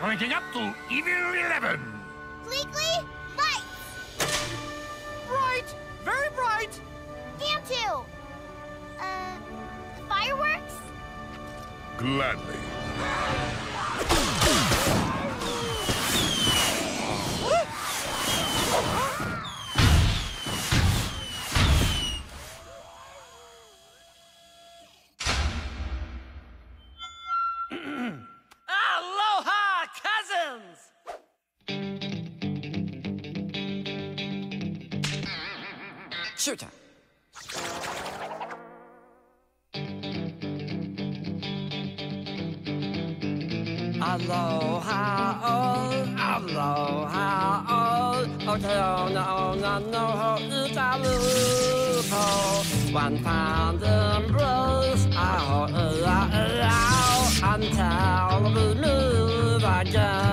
pointing up to Evil Eleven. Pleakley, lights! Bright! Very bright! Damn too! Uh, fireworks? Gladly. Shooter. Aloha, oh, aloha, oh, oh o te ona ona no ho i ta lupo. One pound embrace, a ho i a i a until we move again.